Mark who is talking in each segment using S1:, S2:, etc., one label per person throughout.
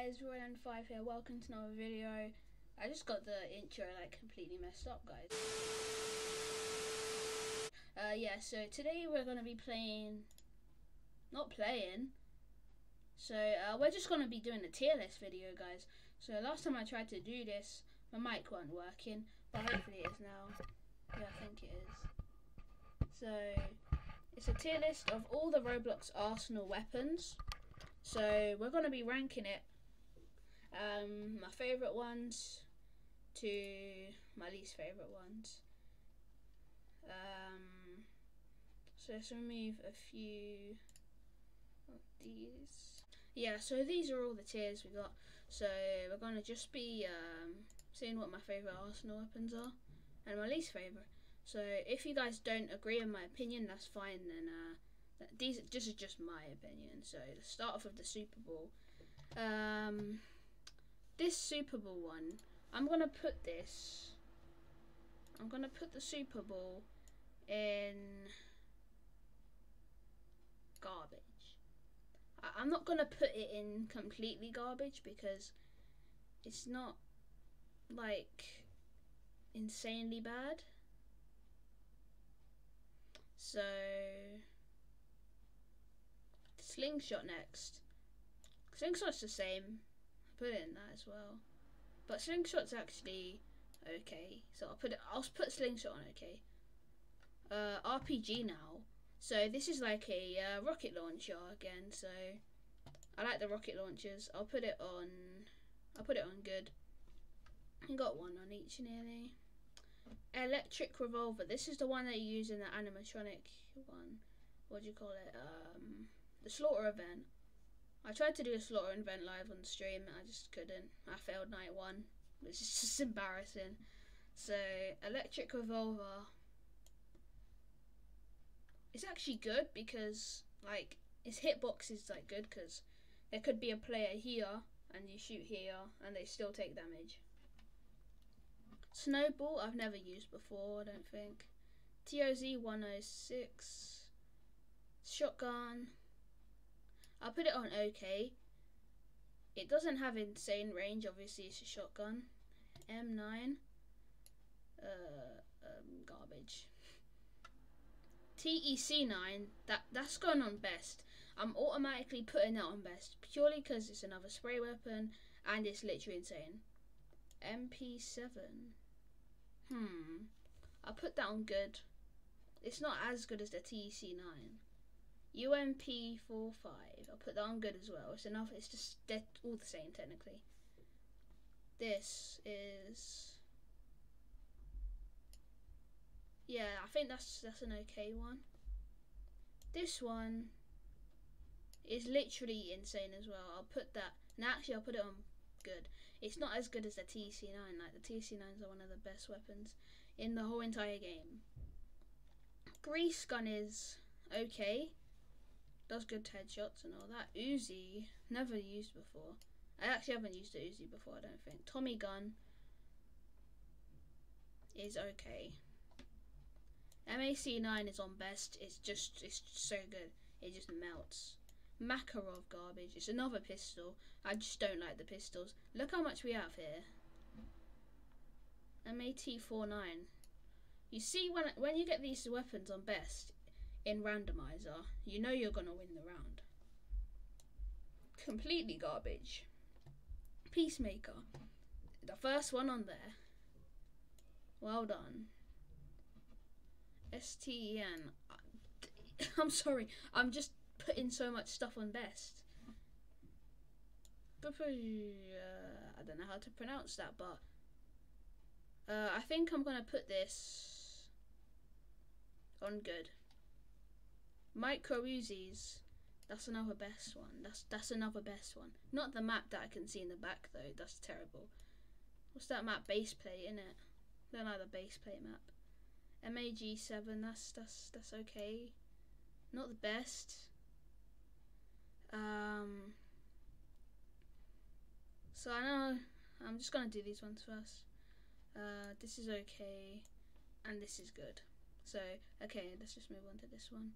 S1: guys, Royan5 here, welcome to another video. I just got the intro like completely messed up guys. Uh, yeah, so today we're going to be playing, not playing, so uh, we're just going to be doing a tier list video guys. So last time I tried to do this, my mic wasn't working, but hopefully it is now. Yeah, I think it is. So, it's a tier list of all the Roblox Arsenal weapons. So we're going to be ranking it. Um, my favourite ones to my least favourite ones. Um, so let's remove a few of these. Yeah, so these are all the tiers we got. So we're going to just be um, seeing what my favourite Arsenal weapons are and my least favourite. So if you guys don't agree with my opinion, that's fine. Then uh, these this is just my opinion. So let's start off the Super Bowl. Um, this Super Bowl one, I'm gonna put this. I'm gonna put the Super Bowl in garbage. I, I'm not gonna put it in completely garbage because it's not like insanely bad. So Slingshot next. Slingshot's the same. Put it in that as well. But Slingshot's actually okay. So I'll put it I'll put Slingshot on okay. Uh, RPG now. So this is like a uh, rocket launcher again. So I like the rocket launchers. I'll put it on. I'll put it on good. I got one on each nearly. Electric revolver. This is the one that you use in the animatronic one. What do you call it? Um, the slaughter event. I tried to do a slaughter event live on stream, I just couldn't. I failed night one, which is just embarrassing. So, electric revolver. It's actually good because, like, its hitbox is like good because there could be a player here and you shoot here and they still take damage. Snowball, I've never used before, I don't think. TOZ 106. Shotgun. I'll put it on okay. It doesn't have insane range, obviously it's a shotgun. M9. Uh, um, garbage. TEC9, that, that's going on best. I'm automatically putting that on best, purely because it's another spray weapon, and it's literally insane. MP7. Hmm. I'll put that on good. It's not as good as the TEC9. UMP45. I'll put that on good as well. It's enough. It's just all the same technically. This is yeah. I think that's that's an okay one. This one is literally insane as well. I'll put that. And actually, I'll put it on good. It's not as good as the TC9. Like the TC9s are one of the best weapons in the whole entire game. Grease gun is okay does good headshots and all that. Uzi, never used before. I actually haven't used the Uzi before, I don't think. Tommy gun is okay. MAC9 is on best. It's just, it's so good. It just melts. Makarov garbage. It's another pistol. I just don't like the pistols. Look how much we have here. MAT49. You see, when when you get these weapons on best, in randomizer, you know you're going to win the round. Completely garbage. Peacemaker. The first one on there. Well done. STEN. I'm sorry. I'm just putting so much stuff on best. Uh, I don't know how to pronounce that, but uh, I think I'm going to put this on good. Micro Uzis. That's another best one. That's that's another best one. Not the map that I can see in the back though. That's terrible. What's that map? Base plate, in it? Don't like the base plate map. MAG7. That's that's that's okay. Not the best. Um. So I know I'm just gonna do these ones first. Uh, this is okay, and this is good. So okay, let's just move on to this one.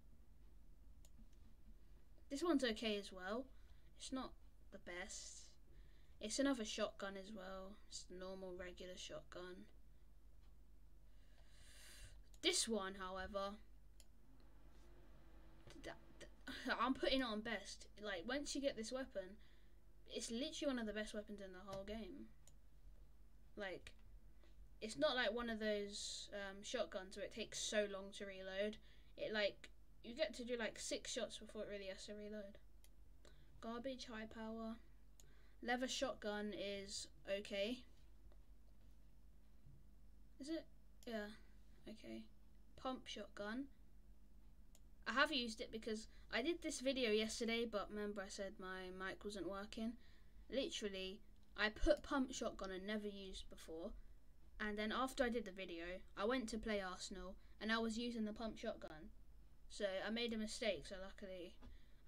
S1: This one's okay as well. It's not the best. It's another shotgun as well. It's the normal regular shotgun. This one, however, I'm putting on best. Like once you get this weapon, it's literally one of the best weapons in the whole game. Like, it's not like one of those um, shotguns where it takes so long to reload. It like you get to do like six shots before it really has to reload. Garbage, high power. Leather shotgun is okay. Is it? Yeah. Okay. Pump shotgun. I have used it because I did this video yesterday, but remember I said my mic wasn't working. Literally, I put pump shotgun and never used before. And then after I did the video, I went to play Arsenal and I was using the pump shotgun. So I made a mistake, so luckily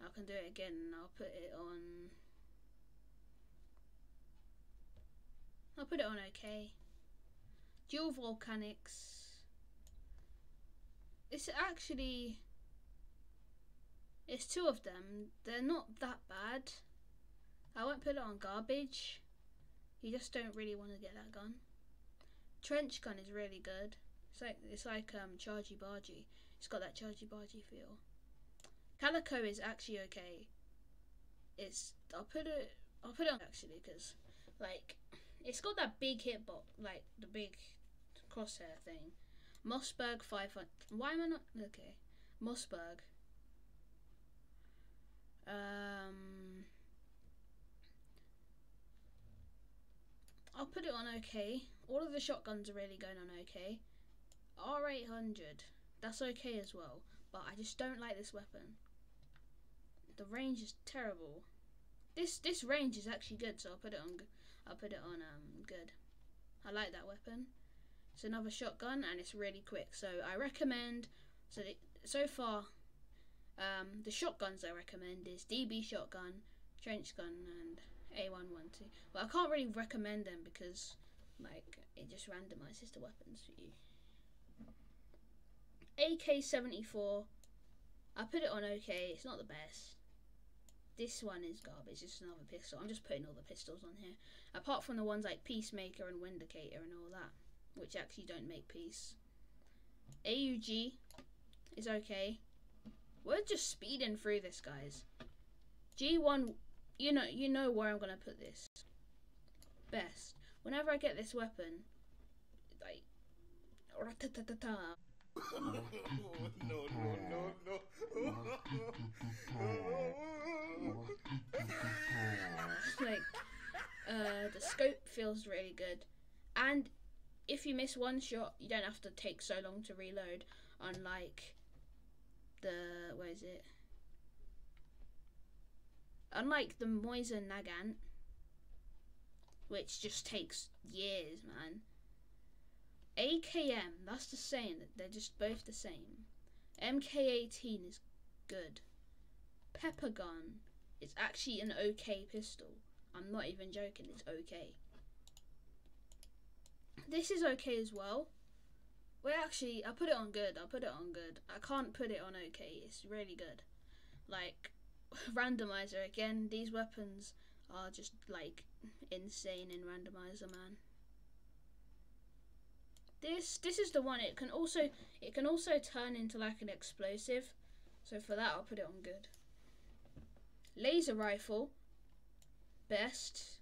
S1: I can do it again and I'll put it on I'll put it on okay. Dual volcanics. It's actually it's two of them. They're not that bad. I won't put it on garbage. You just don't really want to get that gun. Trench gun is really good. It's like it's like um Chargy Bargy. It's got that Chargy Bargy feel. Calico is actually okay. It's I'll put it I'll put it on actually because like it's got that big hitbox like the big crosshair thing. Mossberg 500. Why am I not okay? Mossberg um, I'll put it on okay. All of the shotguns are really going on okay. R800, that's okay as well, but I just don't like this weapon. The range is terrible. This this range is actually good, so I'll put it on. I'll put it on um good. I like that weapon. It's another shotgun and it's really quick, so I recommend. So so far um, the shotguns I recommend is DB shotgun, trench gun, and A112. Well, I can't really recommend them because like it just randomizes the weapons for you. AK-74, I put it on okay. It's not the best. This one is garbage. It's another pistol. I'm just putting all the pistols on here, apart from the ones like Peacemaker and Windicator and all that, which actually don't make peace. AUG is okay. We're just speeding through this, guys. G1, you know, you know where I'm gonna put this. Best. Whenever I get this weapon, like, no, no, no, no. like, uh, the scope feels really good, and if you miss one shot, you don't have to take so long to reload. Unlike the where is it? Unlike the Mosin Nagant, which just takes years, man. AKM, that's the same. They're just both the same. MK18 is good. Pepper gun is actually an okay pistol. I'm not even joking, it's okay. This is okay as well. Well, actually, I put it on good. I put it on good. I can't put it on okay. It's really good. Like, randomizer again. These weapons are just like insane in randomizer, man. This this is the one. It can also it can also turn into like an explosive. So for that, I'll put it on good. Laser rifle, best.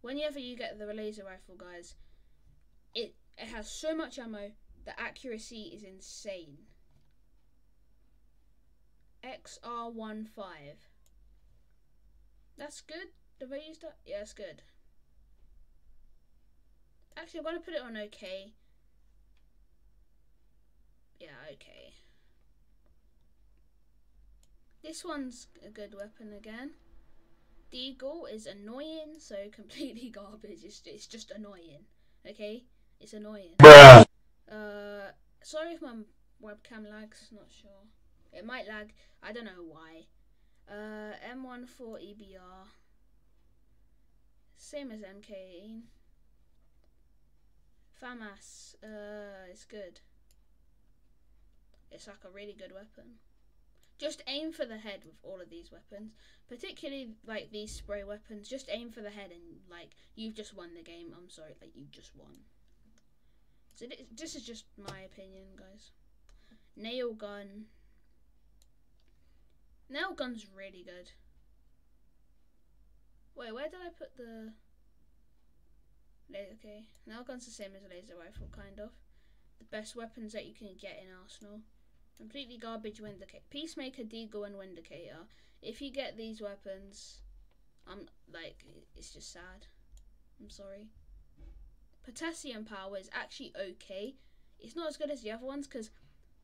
S1: Whenever you get the laser rifle, guys, it it has so much ammo the accuracy is insane. XR15. That's good. Have I used that? Yeah, it's good. Actually, I'm going to put it on okay. Yeah, okay. This one's a good weapon again. Deagle is annoying, so completely garbage. It's, it's just annoying. Okay? It's annoying. Bruh. Uh, sorry if my webcam lags, not sure. It might lag, I don't know why. Uh, M14 EBR. Same as MK18. FAMAS, uh, it's good. It's like a really good weapon. Just aim for the head with all of these weapons, particularly like these spray weapons. Just aim for the head and like you've just won the game. I'm sorry, like you just won. So this is just my opinion, guys. Nail gun. Nail gun's really good. Wait, where did I put the... Okay, nail gun's the same as a laser rifle, kind of. The best weapons that you can get in Arsenal. Completely garbage Windicator. Peacemaker, Deagle, and Windicator. If you get these weapons, I'm like, it's just sad. I'm sorry. Potassium power is actually okay. It's not as good as the other ones because,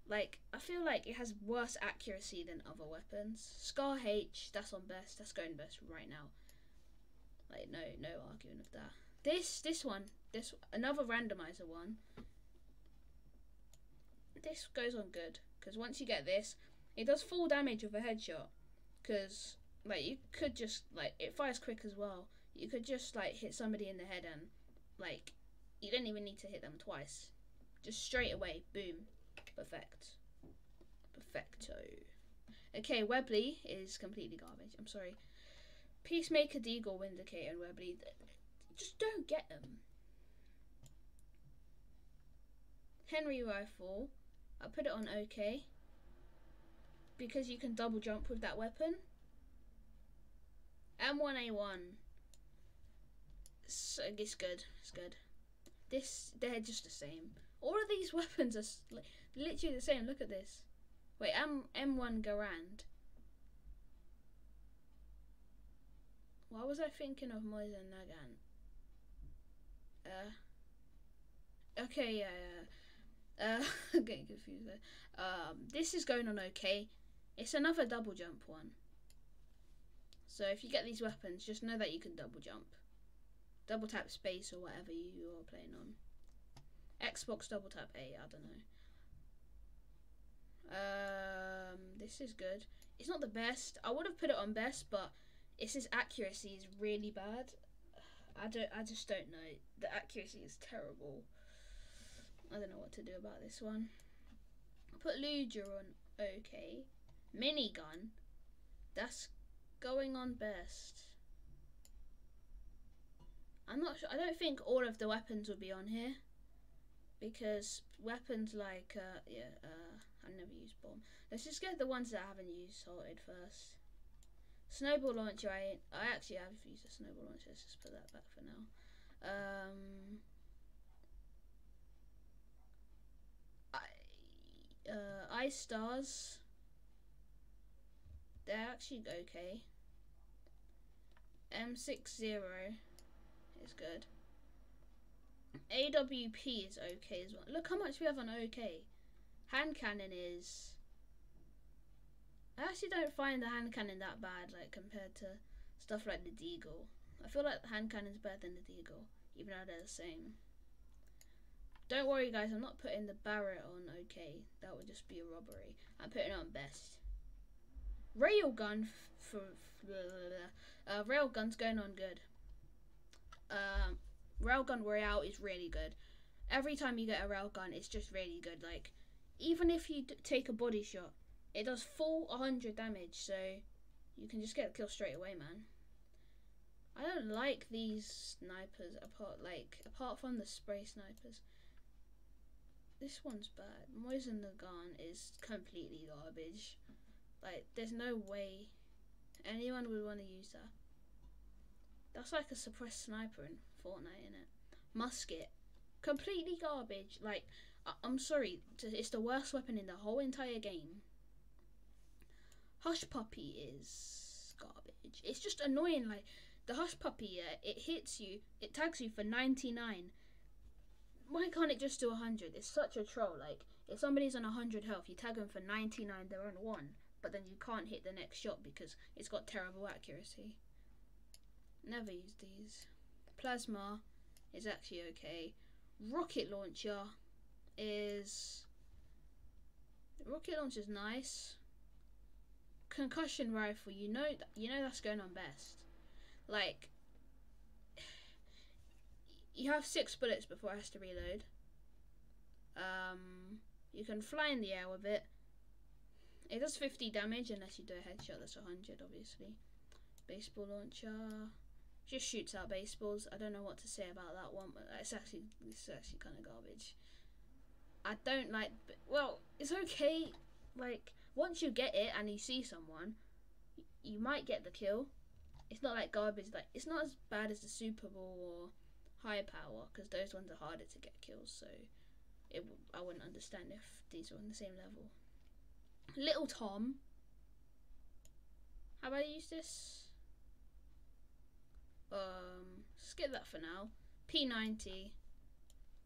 S1: like, I feel like it has worse accuracy than other weapons. Scar H, that's on best. That's going best right now. Like, no, no arguing with that. This, this one, this another randomizer one. This goes on good because once you get this, it does full damage with a headshot. Because like you could just like it fires quick as well. You could just like hit somebody in the head and like you don't even need to hit them twice. Just straight away, boom, perfect, perfecto. Okay, Webley is completely garbage. I'm sorry. Peacemaker, Deagle, Windicator, and Webley. Just don't get them. Henry rifle. I put it on OK because you can double jump with that weapon. M1A1. So it's good. It's good. This, they're just the same. All of these weapons are literally the same. Look at this. Wait, M M1 Garand. Why was I thinking of Mosin Nagant? Uh. Okay, yeah, yeah. Uh, I'm getting confused there. Um, this is going on okay. It's another double jump one. So if you get these weapons, just know that you can double jump double tap space or whatever you are playing on. Xbox double tap A, I don't know. Um, this is good. It's not the best. I would have put it on best, but it's his accuracy is really bad. I don't. I just don't know. The accuracy is terrible. I don't know what to do about this one. Put Luger on okay. Minigun. That's going on best. I'm not sure. I don't think all of the weapons will be on here because weapons like uh, yeah, uh, I never used bomb. Let's just get the ones that I haven't used sorted first. Snowball launcher. I I actually have used a snowball launcher. Let's just put that back for now. Um, I uh, ice stars. They're actually okay. M60 is good. AWP is okay as well. Look how much we have on OK. Hand cannon is... I actually don't find the hand cannon that bad, like, compared to stuff like the Deagle. I feel like the hand cannon's better than the Deagle, even though they're the same. Don't worry, guys, I'm not putting the Barrett on OK. That would just be a robbery. I'm putting on best. Railgun for... Uh, railgun's going on good um, Railgun Royale is really good. Every time you get a railgun, it's just really good. Like, even if you take a body shot, it does full 100 damage, so you can just get a kill straight away, man. I don't like these snipers apart, like apart from the spray snipers. This one's bad. Mosin Nagant is completely garbage. Like, there's no way anyone would want to use that. That's like a suppressed sniper in Fortnite, in it? Musket, completely garbage. Like, I- am sorry, it's the worst weapon in the whole entire game. Hush Puppy is garbage. It's just annoying. Like the Hush Puppy, it hits you, it tags you for 99. Why can't it just do 100? It's such a troll. Like if somebody's on 100 health, you tag them for 99, they're on one, but then you can't hit the next shot because it's got terrible accuracy. Never use these. Plasma is actually okay. Rocket launcher is rocket launcher is nice. Concussion rifle, you know, you know that's going on best. Like, you have six bullets before it has to reload. Um, you can fly in the air with it. It does 50 damage unless you do a headshot. That's 100, obviously. Baseball launcher. Just shoots out baseballs. I don't know what to say about that one, it's actually it's actually kind of garbage. I don't like. Well, it's okay. Like once you get it and you see someone, you might get the kill. It's not like garbage. Like it's not as bad as the Super Bowl or high power because those ones are harder to get kills. So it I wouldn't understand if these were on the same level. Little Tom. How about I use this? Um, skip that for now. P90.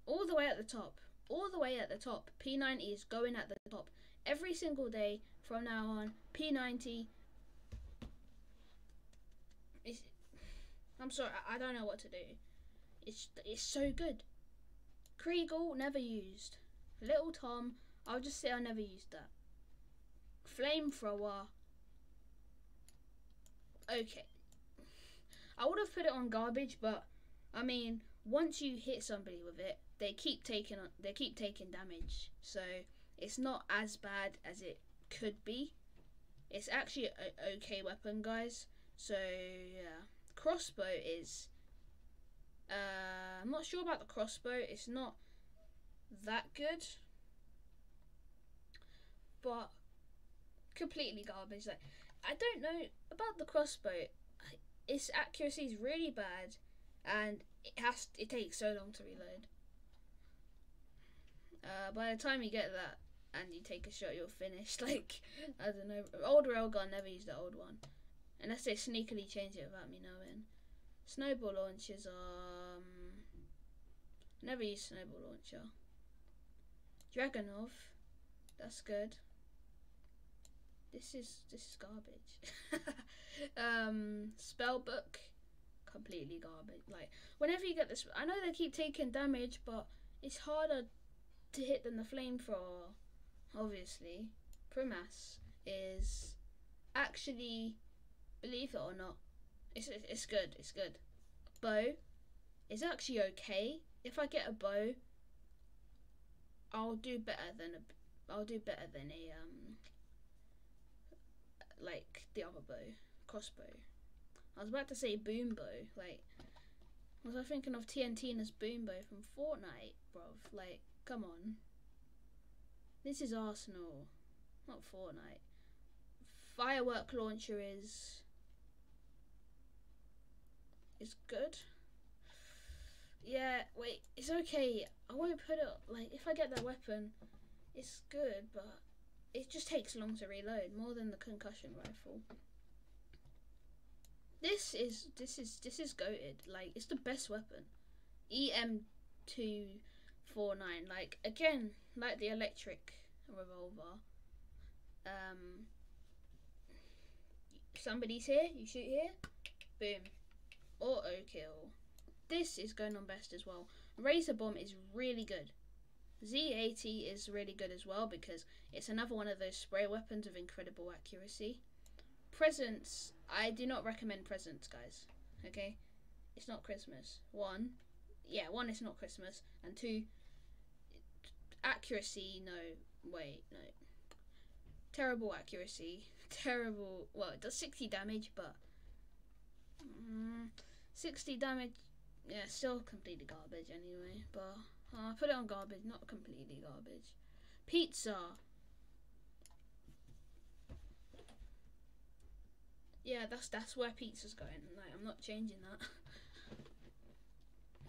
S1: All the way at the top. All the way at the top. P90 is going at the top. Every single day from now on. P90. It's, I'm sorry, I, I don't know what to do. It's, it's so good. Kriegel, never used. Little Tom, I'll just say I never used that. Flamethrower. Okay. I would have put it on garbage, but I mean, once you hit somebody with it, they keep taking they keep taking damage. So it's not as bad as it could be. It's actually an okay weapon, guys. So yeah, crossbow is. Uh, I'm not sure about the crossbow. It's not that good, but completely garbage. Like I don't know about the crossbow. Its accuracy is really bad, and it has it takes so long to reload. Uh, by the time you get that and you take a shot, you're finished. Like I don't know, old railgun never used the old one, unless they sneakily change it without me knowing. Snowball launchers um never used snowball launcher. Dragunov, that's good. This is this is garbage. um, spellbook, completely garbage. Like whenever you get this, I know they keep taking damage, but it's harder to hit than the flamethrower. Obviously, Primas is actually, believe it or not, it's it's good. It's good. Bow is actually okay. If I get a bow, I'll do better than a. I'll do better than a um like the other bow, crossbow. I was about to say boom bow. Like, was I thinking of TNT and this boom bow from Fortnite, bruv? Like, come on. This is Arsenal, not Fortnite. Firework launcher is is good. Yeah, wait, it's okay. I won't put it like if I get that weapon, it's good, but it just takes long to reload, more than the concussion rifle. This is this is this is goaded. Like it's the best weapon. EM two four nine. Like again, like the electric revolver. Um somebody's here, you shoot here, boom. Auto kill. This is going on best as well. Razor bomb is really good. Z80 is really good as well because it's another one of those spray weapons of incredible accuracy. Presents, I do not recommend presents, guys. Okay? It's not Christmas. One, yeah, one, it's not Christmas. And two, accuracy, no, wait, no. Terrible accuracy. Terrible, well, it does 60 damage, but. Mm, 60 damage, yeah, still completely garbage anyway, but. Oh, I put it on garbage, not completely garbage. Pizza. Yeah, that's that's where pizza's going. Like, I'm not changing that.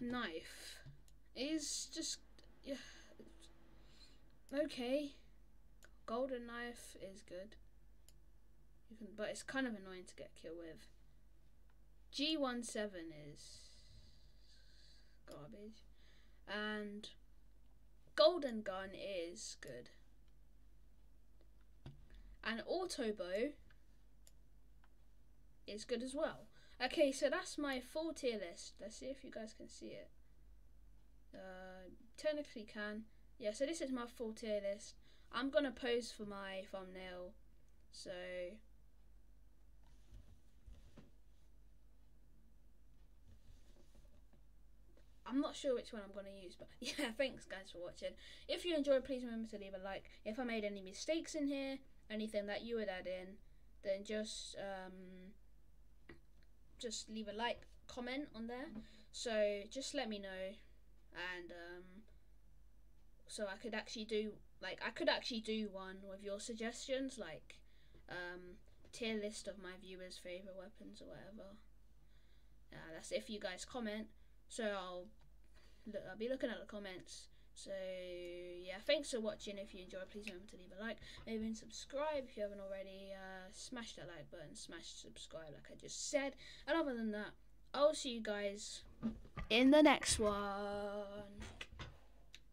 S1: Knife is just yeah. Okay. Golden knife is good. You can, but it's kind of annoying to get killed with. G17 is garbage. And Golden Gun is good. And Auto Bow is good as well. Okay, so that's my full tier list. Let's see if you guys can see it. Uh, technically can. Yeah, so this is my full tier list. I'm going to pose for my thumbnail. So I'm not sure which one I'm going to use, but yeah, thanks guys for watching. If you enjoyed, please remember to leave a like. If I made any mistakes in here, anything that you would add in, then just um, just leave a like, comment on there. So just let me know, and um, so I could actually do like I could actually do one with your suggestions, like um, tier list of my viewers' favorite weapons or whatever. Uh, that's if you guys comment. So I'll look, I'll be looking at the comments. So yeah, thanks for watching. If you enjoyed, please remember to leave a like, maybe and subscribe if you haven't already. Uh, smash that like button, smash subscribe, like I just said. And other than that, I'll see you guys in the next one.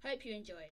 S1: Hope you enjoyed.